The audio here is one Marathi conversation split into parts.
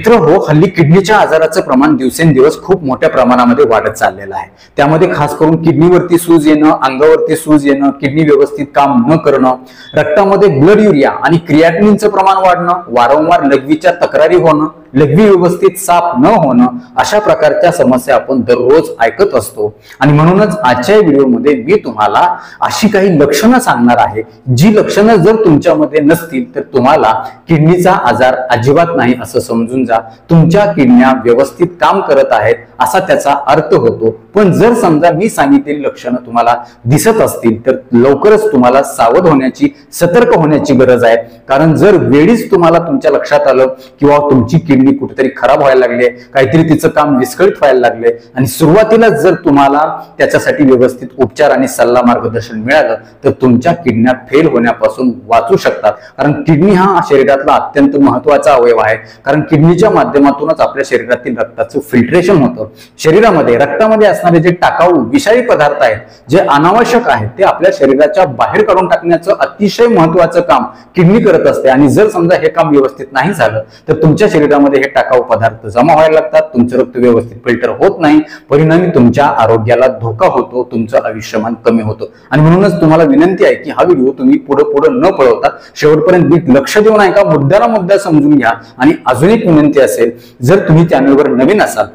मित्र हो हल्ली किडनीच्या आजाराचं प्रमाण दिवसेंदिवस खूप मोठ्या प्रमाणामध्ये वाढत चाललेलं आहे. त्यामध्ये खास करून किडनीवरती सूज येणं अंगावरती सूज येणं किडनी व्यवस्थित काम न करणं रक्तामध्ये ब्लड युरिया आणि क्रियाटिनचं प्रमाण वाढणं वारंवार लघवीच्या तक्रारी होणं लघवी व्यवस्थित साफ न होणं अशा प्रकारच्या समस्या आपण दररोज ऐकत असतो. आणि म्हणूनच आजच्या व्हिडिओमध्ये मी तुम्हाला अशी काही लक्षणं सांगणार आहे जी लक्षणं जर तुमच्यामध्ये नसतील तर तुम्हाला किडनीचा आजार अजिबात नाही असं समजून जा. तुमच्या किडन्या व्यवस्थित काम करत आहेत असा त्याचा अर्थ होतो. पण जर समजा मी सांगितलेली लक्षणं तुम्हाला दिसत असतील तर लवकरच तुम्हाला सावध होण्याची सतर्क होण्याची गरज आहे. कारण जर वेळीच तुम्हाला तुमच्या लक्षात आलं किंवा तुमची किडनी कुठेतरी खराब व्हायला लागली काहीतरी तिचं काम विस्कळीत व्हायला लागले आणि सुरुवातीला जर तुम्हाला त्याच्यासाठी व्यवस्थित उपचार आणि सल्ला मार्गदर्शन मिळालं तर तुमच्या किडन्या फेल होण्यापासून वाचू शकतात. कारण किडनी हा शरीरातला अत्यंत महत्त्वाचा अवयव आहे. कारण किडनीच्या माध्यमातूनच आपल्या शरीरातील रक्ताचं फिल्ट्रेशन होतं. शरीरामध्ये रक्तामध्ये असणारे जे टाकाऊ विषारी पदार्थ आहेत जे अनावश्यक आहेत ते आपल्या शरीराच्या बाहेर काढून टाकण्याचं अतिशय महत्वाचं काम किडनी करत असते. आणि जर समजा हे काम व्यवस्थित नाही झालं तर तुमच्या शरीरामध्ये हे टाकाऊ पदार्थ जमा व्हायला लागतात. तुमचं रक्त व्यवस्थित फिल्टर होत नाही. परिणामी तुमच्या आरोग्याला धोका होतो. तुमचं आयुष्यमान कमी होतं. आणि म्हणूनच तुम्हाला विनंती आहे की हा व्हिडिओ तुम्ही पुढे पुढे न पळवता शेवटपर्यंत नीट लक्ष देऊन ऐका. मुद्द्याला मुद्दा समजून घ्या. आणि अजून एक विनंती असेल जर तुम्ही चॅनलवर नवीन असाल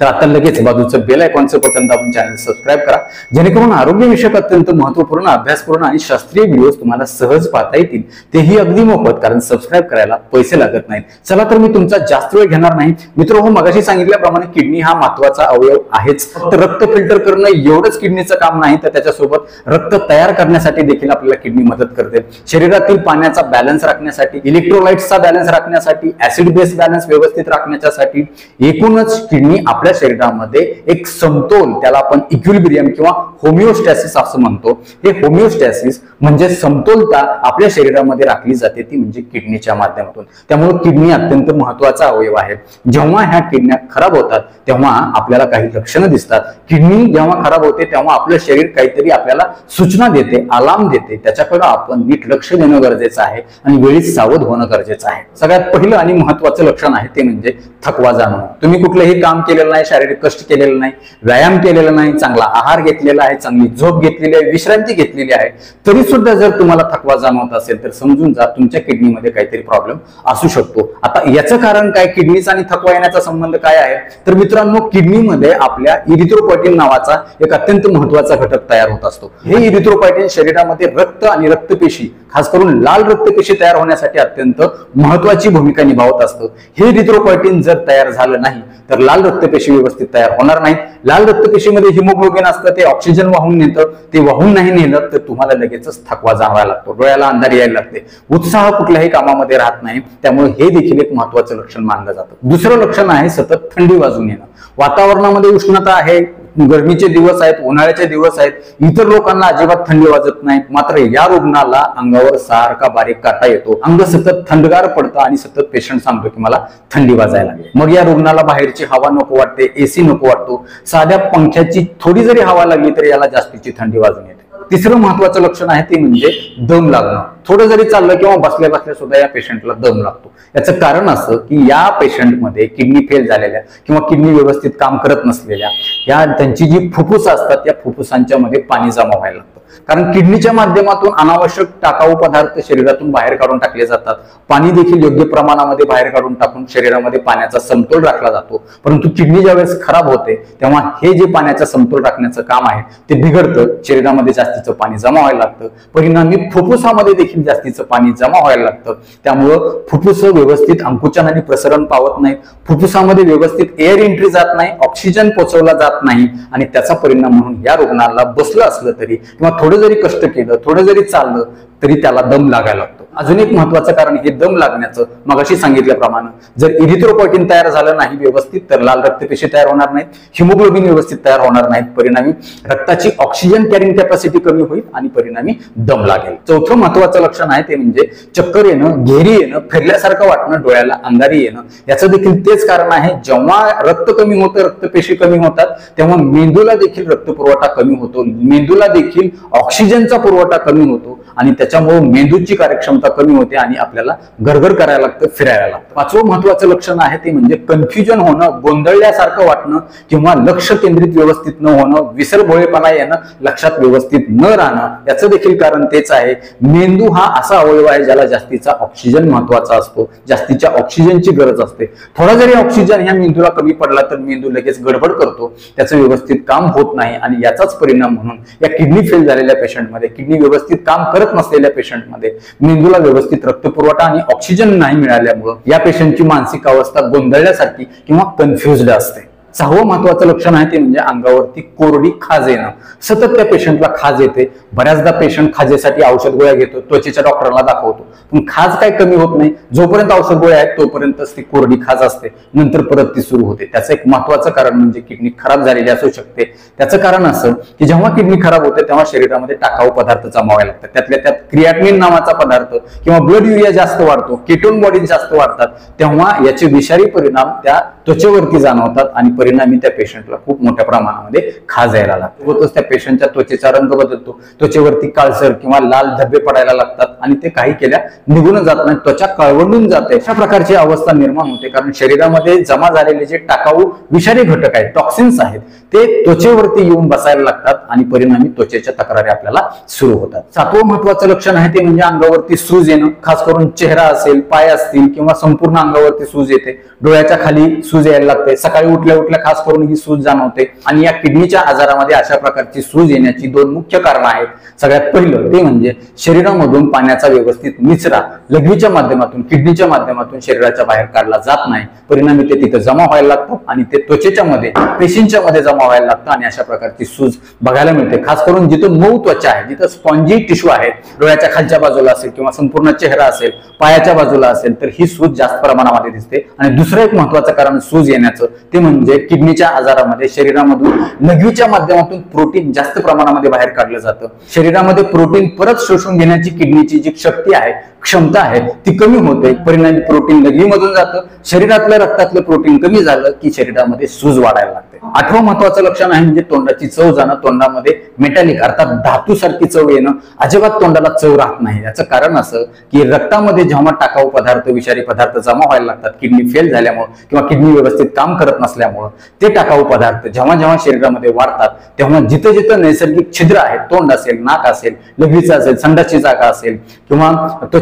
तर आता लगेच बाजूचं बेल आयकॉनचं बटन दाबून चॅनल सबस्क्राईब करा. जेणेकरून आरोग्यविषयक अत्यंत महत्त्वपूर्ण अभ्यासपूर्ण आणि शास्त्रीय व्हिडिओ तुम्हाला सहज पाहता येतील. तेही अगदी मोफत कारण सबस्क्राईब करायला पैसे लागत नाहीत. चला तर मी तुमचा जास्त वेळ घेणार नाही. मित्र हो मगाशी सांगितल्याप्रमाणे किडनी हा महत्त्वाचा अवयव आहेच. तर रक्त फिल्टर करणं एवढंच किडनीचं काम नाही तर त्याच्यासोबत रक्त तयार करण्यासाठी देखील आपल्याला किडनी मदत करते. शरीरातील पाण्याचा बॅलन्स राखण्यासाठी इलेक्ट्रोलाइट्सचा बॅलन्स राखण्यासाठी ऍसिड बेस बॅलन्स व्यवस्थित राखण्यासाठी एकूणच किडनी आपल्या आपल्या शरीरामध्ये एक समतोल त्याला आपण इक्विलिब्रियम किंवा होमिओस्टॅसिस असं म्हणतो. हे होमिओस्टॅसिस म्हणजे समतोलता आपल्या शरीरामध्ये राखली जाते ती म्हणजे किडनीच्या माध्यमातून. त्यामुळे किडनी अत्यंत महत्त्वाचा अवयव आहे. जेव्हा ह्या किडन्या खराब होतात तेव्हा आपल्याला काही लक्षणं दिसतात. किडनी जेव्हा खराब होते तेव्हा आपलं शरीर काहीतरी आपल्याला सूचना देते अलार्म देते. त्याच्याकडे आपण नीट लक्ष देणं गरजेचं आहे आणि वेळीच सावध होणं गरजेचं आहे. सगळ्यात पहिलं आणि महत्वाचं लक्षण आहे ते म्हणजे थकवा जाणवणं तुम्ही कुठलंही काम केलेलं नाही शारीरिक कष्ट केलेलं नाही व्यायाम केलेला नाही चांगला आहार घेतलेला आहे चांगली झोप घेतलेली आहे विश्रांती घेतलेली आहे तरी सुद्धा जर तुम्हाला थकवा जाणवत असेल तर समजून जा तुमच्या किडनीमध्ये काहीतरी प्रॉब्लेम असू शकतो. आता याचं कारण काय? किडनीचा आणि थकवा येण्याचा संबंध काय आहे? तर मित्रांनो किडनीमध्ये आपल्या इरिथ्रोपॉटिन नावाचा एक अत्यंत महत्त्वाचा घटक तयार होत असतो. हे इरिथ्रोपायटिन शरीरामध्ये रक्त आणि रक्तपेशी खास करून लाल रक्तपेशी तयार होण्यासाठी अत्यंत महत्वाची भूमिका निभावत असतं. हे इरिथ्रोपॉटिन जर तयार झालं नाही तर लाल रक्तपेशी व्यवस्थित तयार होणार नाही. लाल रक्तपेशीमध्ये हिमोग्लोबिन असतं ते ऑक्सिजन वाहून नेतं ते वाहून नाही नेलं तर तुम्हाला लगेचच थकवा जाणवायला लागतो डोळ्याला अंधार यायला लागते. उत्साह कुठल्याही कामामध्ये राहत नाही त्यामुळे हे देखील एक महत्वाचं लक्षण मानलं जातं. दुसरं लक्षण आहे सतत थंडी वाजून येणं. वातावरणामध्ये उष्णता आहे गरमीचे दिवस आहेत उन्हाळ्याचे दिवस आहेत इतर लोकांना अजिबात थंडी वाजत नाही मात्र या रुग्णाला अंगावर सारखा बारीक काटा येतो. अंग सतत थंडगार पडतं आणि सतत पेशंट सांगतो की मला थंडी वाजायला मग या रुग्णाला बाहेरची हवा नको वाटते एसी नको वाटतो. साध्या पंख्याची थोडी जरी हवा लागली तरी याला जास्तीची थंडी वाजून येते. तिसरं महत्वाचं लक्षण आहे ते म्हणजे दम लागणं. थोडं जरी चाललं किंवा बसल्या बसल्या सुद्धा या पेशंटला दम लागतो. याचं कारण असं की या पेशंटमध्ये किडनी फेल झालेल्या किंवा किडनी व्यवस्थित काम करत नसलेल्या या त्यांची जी फुफ्फुस असतात या फुफ्फुसांच्या मध्ये पाणी जमा व्हायला कारण किडनीच्या माध्यमातून अनावश्यक टाकाऊ पदार्थ शरीरातून बाहेर काढून टाकले जातात. पाणी देखील योग्य प्रमाणामध्ये बाहेर काढून टाकून शरीरामध्ये पाण्याचा समतोल राखला जातो. परंतु किडनी ज्यावेळेस खराब होते तेव्हा हे जे पाण्याचा समतोल राखण्याचं काम आहे ते बिघडतं. शरीरामध्ये जास्तीचं पाणी जमा व्हायला लागतं. परिणामी फुफ्फुसामध्ये देखील जास्तीचं पाणी जमा व्हायला लागतं. त्यामुळं फुफ्फुस व्यवस्थित अंकुचन आणि प्रसरण पावत नाही. फुफ्फुसामध्ये व्यवस्थित एअर एंट्री जात नाही ऑक्सिजन पोचवला जात नाही. आणि त्याचा परिणाम म्हणून या रुग्णाला बसलं असलं तरी किंवा थोडं जरी कष्ट केलं थोडं जरी चाललं तरी त्याला दम लागायला लागतो. अजून एक महत्वाचं कारण हे दम लागण्याचं मगाशी सांगितल्याप्रमाणे जर इरिथ्रोपोटिन तयार झालं नाही व्यवस्थित तर लाल रक्तपेशी तयार होणार नाहीत हिमोग्लोबिन व्यवस्थित तयार होणार नाहीत परिणामी रक्ताची ऑक्सिजन कॅरिंग कॅपॅसिटी कमी होईल आणि परिणामी दम लागेल. चौथं महत्वाचं लक्षण आहे ते म्हणजे चक्कर येणं घेरी येणं फिरल्यासारखं वाटणं डोळ्याला अंधारी येणं. याचं देखील तेच कारण आहे जेव्हा रक्त कमी होतं रक्तपेशी कमी होतात तेव्हा मेंदूला देखील रक्त पुरवठा कमी होतो. मेंदूला देखील ऑक्सिजनचा पुरवठा कमी होतो. आणि त्याच्यामुळे मेंदूची कार्यक्षमता कमी होते आणि आपल्याला घरघर करायला लागतं फिरायला लागतं. पाचवं महत्वाचं लक्षण आहे ते म्हणजे कन्फ्युजन होणं गोंधळल्यासारखं वाटणं किंवा लक्ष केंद्रित व्यवस्थित न होणं विसरभोळेपणा येणं लक्षात व्यवस्थित न राहणं याचं देखील कारण तेच आहे. मेंदू हा असा अवयव आहे ज्याला जास्तीचा ऑक्सिजन महत्त्वाचा असतो. जास्तीच्या ऑक्सिजनची गरज असते. थोडा जरी ऑक्सिजन ह्या मेंदूला कमी पडला तर मेंदू लगेच गडबड करतो. त्याचं व्यवस्थित काम होत नाही आणि याचाच परिणाम म्हणून या किडनी फेल झालेल्या पेशंटमध्ये किडनी व्यवस्थित काम करत नसलेल्या पेशंटमध्ये मेंदूला व्यवस्थित रक्तपुरवठा आणि ऑक्सिजन नाही मिळाल्यामुळं या पेशंटची मानसिक अवस्था गोंधळल्यासारखी किंवा कन्फ्युज्ड असते. सहावं महत्वाचं लक्षण आहे ते म्हणजे अंगावरती कोरडी खाज येणं. सतत त्या पेशंटला खाज येते. बऱ्याचदा पेशंट खाजेसाठी औषध गोळ्या घेतो त्वचेच्या डॉक्टरला दाखवतो. पण खाज काय कमी होत नाही. जोपर्यंत औषध गोळ्या आहेत तोपर्यंतच ती कोरडी खाज असते. नंतर परत ती सुरू होते. त्याचं एक महत्वाचं कारण म्हणजे किडनी खराब झालेली असू शकते. त्याचं कारण असं की जेव्हा किडनी खराब होते तेव्हा शरीरामध्ये टाकाऊ पदार्थ जमावे लागतात. त्यातल्या त्यात क्रियाटमिन नावाचा पदार्थ किंवा ब्लड युरिया जास्त वाढतो केटोन बॉडी जास्त वाढतात तेव्हा याचे विषारी परिणाम त्या त्वचेवरती जाणवतात आणि परिणामी त्या पेशंटला खूप मोठ्या प्रमाणामध्ये खाज यायला लागतो. होतच त्या पेशंटच्या त्वचेचा रंग बदलतो. त्वचेवरती काळसर किंवा लाल धब्बे पडायला लागतात आणि ते काही केल्या निघून जात नाही त्वचा कळवळून जाते. अशा प्रकारची अवस्था निर्माण होते कारण शरीरामध्ये जमा झालेले जे टाकाऊ विषारी घटक आहेत टॉक्सिन्स आहेत ते त्वचेवरती येऊन बसायला लागतात आणि परिणामी त्वचेच्या तक्रारी आपल्याला सुरू होतात. सातवं महत्वाचं लक्षण आहे ते म्हणजे अंगावरती सूज येणं. खास करून चेहरा असेल पाय असतील किंवा संपूर्ण अंगावरती सूज येते. डोळ्याच्या खाली सूज यायला लागते. सकाळी उठल्या उठल्या खास करून ही सूज जाणवते. आणि या किडनीच्या आजारामध्ये अशा प्रकारची सूज येण्याची दोन मुख्य कारण आहेत. सगळ्यात पहिलं ते म्हणजे शरीरामधून पाण्याचा व्यवस्थित निचरा लघवीच्या माध्यमातून किडनीच्या माध्यमातून शरीराच्या बाहेर काढला जात नाही. परिणामी ते तिथे जमा व्हायला लागतं आणि ते त्वचेच्या मध्ये पेशींच्या मध्ये जमा व्हायला लागतं आणि अशा प्रकारची सूज बघायला मिळते. खास करून जिथं मऊ त्वचा आहे जिथं स्पॉन्जी टिश्यू आहे डोळ्याच्या खालच्या बाजूला असेल किंवा संपूर्ण चेहरा असेल पायाच्या बाजूला असेल तर ही सूज जास्त प्रमाणामध्ये दिसते. आणि दुसरं एक महत्वाचं कारण सूज येण्याचं ते म्हणजे किडनीच्या आजारामध्ये शरीरामधून लघवीच्या माध्यमातून प्रोटीन जास्त प्रमाणामध्ये बाहेर काढलं जातं. शरीरामध्ये प्रोटीन परत शोषून घेण्याची किडनीची जी शक्ती आहे क्षमता आहे ती कमी होते. परिणामी प्रोटीन लघवीमधून जातं. शरीरातलं रक्तातलं प्रोटीन कमी झालं की शरीरामध्ये सूज वाढायला लागते. आठवं महत्वाचं लक्षण आहे म्हणजे तोंडाची चव जाणं. तोंडामध्ये मेटॅलिक अर्थात धातूसारखी चव येणं. अजिबात तोंडाला चव राहत नाही. याचं कारण असं की रक्तामध्ये जेव्हा टाकाऊ पदार्थ विषारी पदार्थ जमा व्हायला लागतात किडनी फेल झाल्यामुळं किंवा किडनी व्यवस्थित काम करत नसल्यामुळं ते टाकाऊ पदार्थ जेव्हा जेव्हा शरीरामध्ये वाढतात तेव्हा जिथं जिथं नैसर्गिक छिद्र आहेत तोंड असेल नाक असेल लघवीचं असेल संडाची जागा असेल किंवा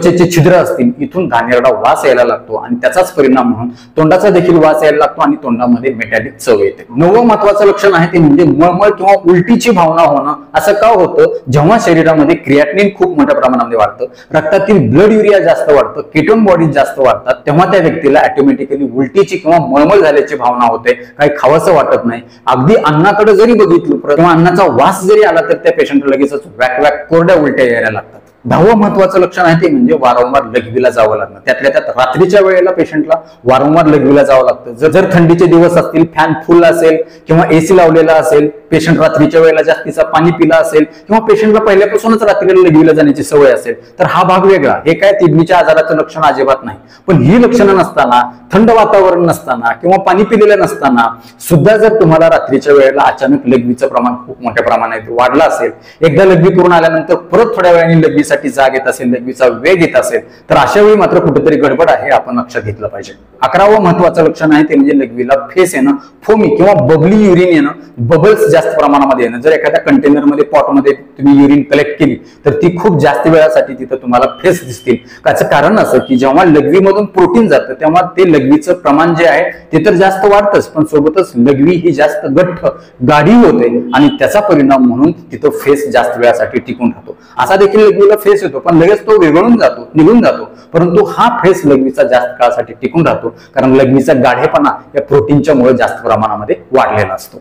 त्वचेचे छिद्र असतील इथून घाणेरडा वास यायला लागतो आणि त्याचाच परिणाम म्हणून तोंडाचा देखील वास यायला लागतो आणि तोंडामध्ये मेटॅलिक चव येते. नवं महत्वाचं लक्षण आहे ते म्हणजे मळमळ किंवा उलटीची भावना होणं. असं का होतं? जेव्हा शरीरामध्ये क्रियाटनिन खूप मोठ्या प्रमाणामध्ये वाढतं रक्तातील ब्लड युरिया जास्त वाढतं किटोन बॉडी जास्त वाढतात तेव्हा त्या व्यक्तीला ऑटोमॅटिकली उलटीची किंवा मळमळ झाल्याची भावना होते. काही खावंसं वाटत नाही. अगदी अन्नाकडे जरी बघितलं किंवा अन्नाचा वास जरी आला तर त्या पेशंटला लगेचच वॅक वॅक कोरड्या उलट्या यायला लागतात. दहावं महत्वाचं लक्षण आहे ते म्हणजे वारंवार लघवीला जावं लागणं. त्यातल्या त्यात रात्रीच्या वेळेला पेशंटला वारंवार लघवीला जावं लागतं. जर जर थंडीचे दिवस असतील फॅन फुल असेल किंवा एसी लावलेला असेल पेशंट रात्रीच्या वेळेला जास्तीचा पाणी पिला असेल किंवा पेशंटला पहिल्यापासूनच रात्रीला लघवीला जाण्याची सवय असेल तर हा भाग वेगळा. हे काय किडनीच्या आजाराचं लक्षण अजिबात नाही. पण ही लक्षणं नसताना थंड वातावरण नसताना किंवा पाणी पिलेलं नसताना सुद्धा जर तुम्हाला रात्रीच्या वेळेला अचानक लघवीचं प्रमाण खूप मोठ्या प्रमाणात वाढलं असेल एकदा लघवी करून आल्यानंतर परत थोड्या वेळाने लघवीसाठी जाग येत असेल लघवीचा वेग येत असेल तर अशा वेळी मात्र कुठेतरी गडबड आहे आपण लक्षात घेतलं पाहिजे. अकरावं महत्वाचं लक्षण आहे ते म्हणजे लघवीला फेस येणं फोमी किंवा बबली युरिन येणं. बबल्स जास्त प्रमाणामध्ये येणं. जर एखाद्या कंटेनरमध्ये पॉटमध्ये तुम्ही युरिन कलेक्ट केली तर ती खूप जास्त वेळासाठी तिथं तुम्हाला फेस दिसतील. त्याचं कारण असं की जेव्हा लघवीमधून प्रोटीन जातं तेव्हा ते लघवीचं प्रमाण जे आहे ते तर जास्त वाढतंच पण सोबतच लघवी ही जास्त गठ्ठ गाढी होते आणि त्याचा परिणाम म्हणून तिथं फेस जास्त वेळासाठी टिकून राहतो. असा देखील लघवीला फेस येतो पण लगेच तो वेगळून जातो निघून जातो. परंतु हा फेस लघवीचा जास्त काळासाठी टिकून राहतो कारण लघवीचा गाढेपणा या प्रोटीनच्या मुळे जास्त प्रमाणामध्ये वाढलेला असतो.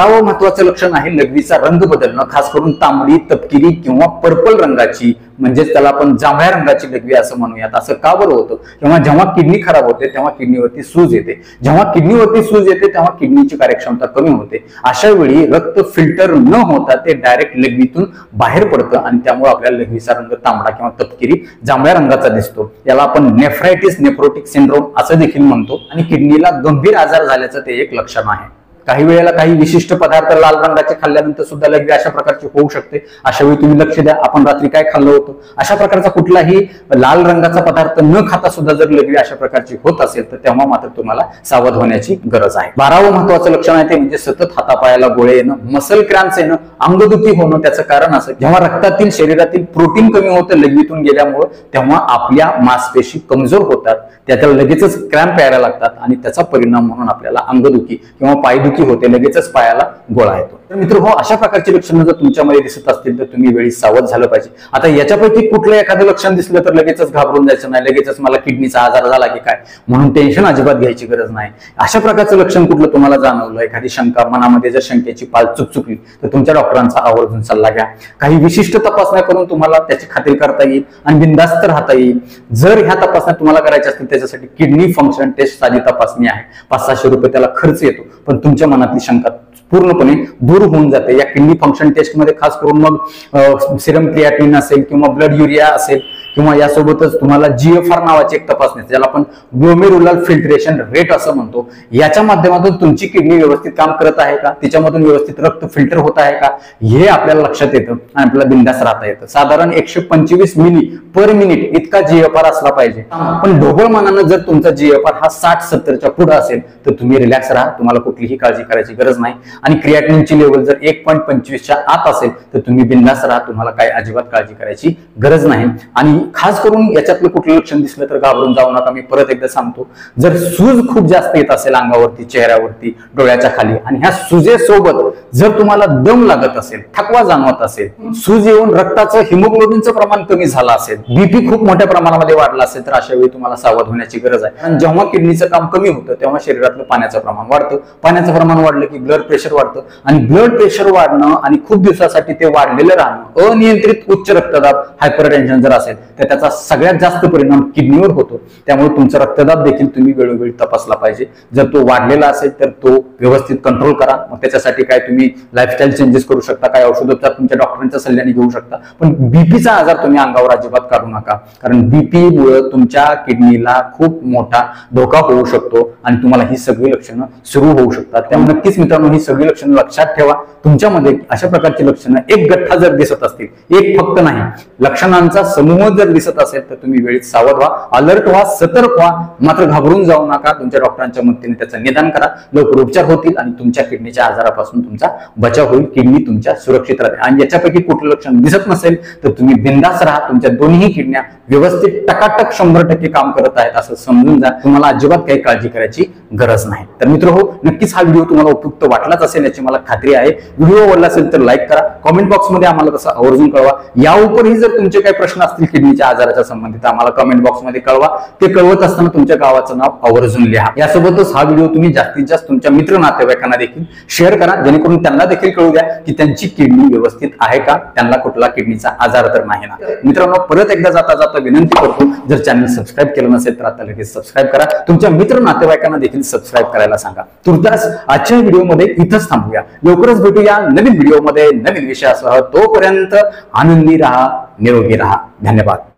बारावं महत्वाचं लक्षण आहे लघवीचा रंग बदलणं खास करून तांबडी तपकिरी किंवा पर्पल रंगाची. म्हणजेच त्याला आपण जांभळ्या रंगाची लघवी असं म्हणूयात. असं का बरं होतं? किंवा जेव्हा किडनी खराब होते तेव्हा किडनीवरती सूज येते. जेव्हा किडनीवरती सूज येते तेव्हा किडनीची कार्यक्षमता कमी होते. अशा वेळी रक्त फिल्टर न होता ते डायरेक्ट लघवीतून बाहेर पडतं आणि त्यामुळे आपल्याला लघवीचा रंग तांबडा किंवा तपकिरी जांभळ्या रंगाचा दिसतो. याला आपण नेफ्रायटिस नेफ्रोटिक सिंड्रोम असं देखील म्हणतो आणि किडनीला गंभीर आजार झाल्याचं ते एक लक्षण आहे. काही वेळेला काही विशिष्ट पदार्थ लाल रंगाचे खाल्ल्यानंतर सुद्धा लघवी अशा प्रकारची होऊ शकते. अशा वेळी तुम्ही लक्ष द्या आपण रात्री काय खाल्लं होतं? अशा प्रकारचा कुठलाही लाल रंगाचा पदार्थ न खाता सुद्धा जर लघवी अशा प्रकारची होत असेल तर तेव्हा मात्र तुम्हाला सावध होण्याची गरज आहे. बारावं महत्वाचं लक्षण आहे ते म्हणजे सतत हातापायाला गोळे येणं मसल क्रॅम्स येणं अंगदुखी होणं त्याचं कारण असं जेव्हा रक्तातील शरीरातील प्रोटीन कमी होतं लघवीतून गेल्यामुळं तेव्हा आपल्या मासपेशी कमजोर होतात त्याच्या लगेचच क्रॅम्प यायला लागतात आणि त्याचा परिणाम म्हणून आपल्याला अंगदुखी किंवा पायदुखी होते लगेचच पायाला गोळा येतो. तर मित्र हो अशा प्रकारची लक्षणं जर तुमच्यामध्ये दिसत असतील तर तुम्ही वेळी सावध झालं पाहिजे. आता याच्यापैकी कुठलं एखादं लक्षण दिसलं तर लगेचच घाबरून जायचं नाही लगेचच मला किडनीचा आजार झाला की काय? म्हणून टेन्शन अजिबात घ्यायची गरज नाही. अशा प्रकारचं लक्षण कुठलं तुम्हाला जाणवलं? एखादी शंका मनामध्ये जर शंकेची पाल चुकचुकली तर तुमच्या डॉक्टरांचा आवर्जून सल्ला घ्या. काही विशिष्ट तपासण्या करून तुम्हाला त्याची खात्री करता येईल आणि बिंदास्त राहता येईल. जर ह्या तपासण्या तुम्हाला करायच्या असतील त्याच्यासाठी किडनी फंक्शन टेस्ट साधी तपासणी आहे. पाच सहाशे रुपये त्याला खर्च येतो. पण तुमच्या मनातली शंका पूर्णपणे दूर होऊन जाते. या किडनी फंक्शन टेस्टमध्ये खास करून मग सिरम क्रियाटिन असेल किंवा ब्लड युरिया असेल किंवा यासोबतच तुम्हाला जीएफआर नावाची एक तपासणी ज्याला आपण ग्लोमेरुलर फिल्ट्रेशन रेट असं म्हणतो. याच्या माध्यमातून तुमची किडनी व्यवस्थित काम करत आहे का? तिच्यामधून व्यवस्थित रक्त फिल्टर होत आहे का? हे आपल्याला लक्षात येतं आणि आपल्याला बिंदास राहता येतं. साधारण एकशे पंचवीस मिली पर मिनिट इतका जीएफआर असला पाहिजे. पण ढोबळ मानानं जर तुमचा जीएफआर हा साठ सत्तरच्या पुढे असेल तर तुम्ही रिलॅक्स राहा. तुम्हाला कुठलीही काळजी करायची गरज नाही. आणि क्रियाटिनची लेवल जर एक पॉईंट पंचवीसच्या आत असेल तर तुम्ही बिंदास राहा. तुम्हाला काही अजिबात काळजी करायची गरज नाही. आणि खास करून याच्यातलं कुठलं लक्षण दिसलं तर घाबरून जाऊ नका. मी परत एकदा सांगतो. जर सूज खूप जास्त येत असेल अंगावरती चेहऱ्यावरती डोळ्याच्या खाली आणि ह्या सुजेसोबत जर तुम्हाला दम लागत असेल थकवा जाणवत असेल सूज येऊन रक्ताचं हिमोग्लोबिनचं प्रमाण कमी झालं असेल बीपी खूप मोठ्या प्रमाणामध्ये वाढला असेल तर अशा वेळी तुम्हाला सावध होण्याची गरज आहे. कारण जेव्हा किडनीचं काम कमी होतं तेव्हा शरीरातलं पाण्याचं प्रमाण वाढतं. पाण्याचं प्रमाण वाढलं की ब्लड प्रेशर वाढतं. आणि ब्लड प्रेशर वाढणं आणि खूप दिवसासाठी ते वाढलेलं राहणं अनियंत्रित उच्च रक्तदाब हायपर टेन्शन जर असेल तर त्याचा सगळ्यात जास्त परिणाम किडनीवर होतो. त्यामुळे तुमचा रक्तदाब देखील तुम्ही वेळोवेळी तपासला पाहिजे. जर तो वाढलेला असेल तर तो व्यवस्थित कंट्रोल करा. मग त्याच्यासाठी काय तुम्ही लाईफस्टाईल चेंजेस करू शकता काय औषधोपचार तुमच्या डॉक्टरांच्या सल्ल्याने घेऊ शकता. पण बीपीचा आजार तुम्ही अंगावर अजिबात काढू नका. कारण बीपी मुळे तुमच्या किडनीला खूप मोठा धोका होऊ शकतो आणि तुम्हाला ही सगळी लक्षणं सुरू होऊ शकतात. त्यामुळे नक्कीच मित्रांनो ही सगळी लक्षणं लक्षात ठेवा. तुमच्यामध्ये अशा प्रकारची लक्षणं एक गठ्ठा जर दिसत असतील एक फक्त नाही लक्षणांचा समूह जर दिसत असेल तर तुम्ही वेळेत सावध व्हा. अलर्ट व्हा सतर्क व्हा. मात्र घाबरून जाऊ नका. तुमच्या डॉक्टरांच्या मदतीने त्याचं निदान करा. लवकर उपचार होतील आणि तुमच्या किडनीच्या आजारापासून तुमचा बचाव होईल. किडनी तुमच्या सुरक्षित राहते. आणि याच्यापैकी कुठलं लक्षण दिसत नसेल तर तुम्ही बिंदास राहा. तुमच्या दोन्ही किडन्या व्यवस्थित टकाटक शंभर टक्के काम करत आहेत असं समजून जा. तुम्हाला अजिबात काही काळजी करायची गरज नाही. तर मित्र हो नक्कीच हा व्हिडिओ तुम्हाला उपयुक्त वाटलाच असेल याची मला खात्री आहे. व्हिडिओ आवडला असेल तर लाईक करा. कॉमेंट बॉक्समध्ये आम्हाला तसं आवर्जून कळवा. या उपरही जर तुमचे काही प्रश्न असतील किडनीच्या आजाराच्या संबंधित आम्हाला कमेंट बॉक्समध्ये कळवा. ते कळवत असताना तुमच्या गावाचं नाव आवर्जून लिहा. यासोबतच हा व्हिडिओ तुम्ही जास्तीत जास्त तुमच्या मित्र नातेवाईकांना देखील शेअर करा. जेणेकरून त्यांना देखील कळू द्या की त्यांची किडनी व्यवस्थित आहे का? त्यांना कुठला किडनीचा आजार तर नाही ना. मित्रांनो परत एकदा जाता जाता विनंती करतो जर चॅनल सबस्क्राईब केलं नसेल तर आता लगेच सबस्क्राईब करा. तुमच्या मित्र नातेवाईकांना देखील सबस्क्राईब करायला सांगा. तुर्तास आजच्या व्हिडिओमध्ये इथंच थांबूया. लवकरच भेटूया नवीन व्हिडिओमध्ये नवीन विषयासह. तोपर्यंत आनंदी राहा. निरोगी राहा। धन्यवाद।